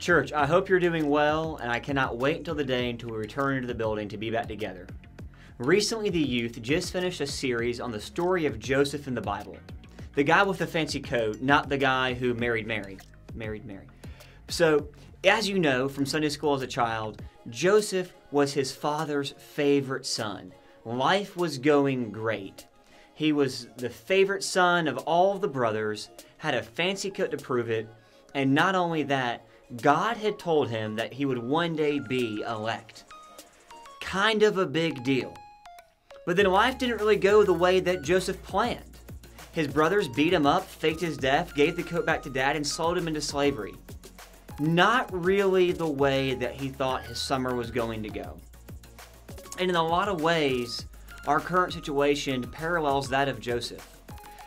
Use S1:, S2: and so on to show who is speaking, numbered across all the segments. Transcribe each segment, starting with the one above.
S1: Church, I hope you're doing well, and I cannot wait until the day until we return into the building to be back together. Recently, the youth just finished a series on the story of Joseph in the Bible. The guy with the fancy coat, not the guy who married Mary. Married Mary. So, as you know from Sunday school as a child, Joseph was his father's favorite son. Life was going great. He was the favorite son of all the brothers, had a fancy coat to prove it, and not only that, God had told him that he would one day be elect. Kind of a big deal. But then life didn't really go the way that Joseph planned. His brothers beat him up, faked his death, gave the coat back to dad, and sold him into slavery. Not really the way that he thought his summer was going to go. And in a lot of ways, our current situation parallels that of Joseph.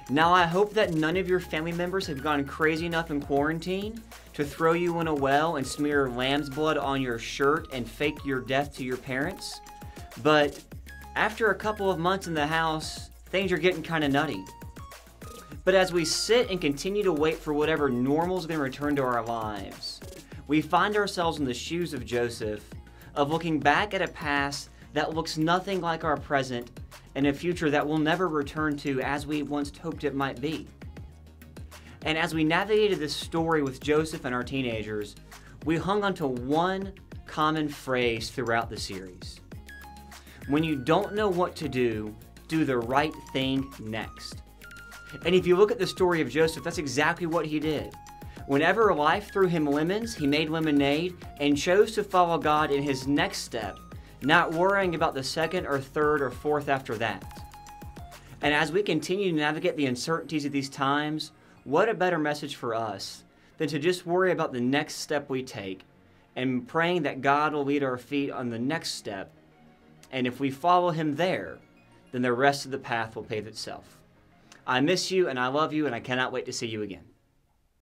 S1: Now, I hope that none of your family members have gone crazy enough in quarantine to throw you in a well and smear lamb's blood on your shirt and fake your death to your parents. But after a couple of months in the house, things are getting kind of nutty. But as we sit and continue to wait for whatever normal is going to return to our lives, we find ourselves in the shoes of Joseph, of looking back at a past that looks nothing like our present and a future that we'll never return to as we once hoped it might be. And as we navigated this story with Joseph and our teenagers, we hung onto one common phrase throughout the series. When you don't know what to do, do the right thing next. And if you look at the story of Joseph, that's exactly what he did. Whenever life threw him lemons, he made lemonade and chose to follow God in his next step, not worrying about the second or third or fourth after that. And as we continue to navigate the uncertainties of these times, what a better message for us than to just worry about the next step we take and praying that God will lead our feet on the next step. And if we follow Him there, then the rest of the path will pave itself. I miss you and I love you, and I cannot wait to see you again.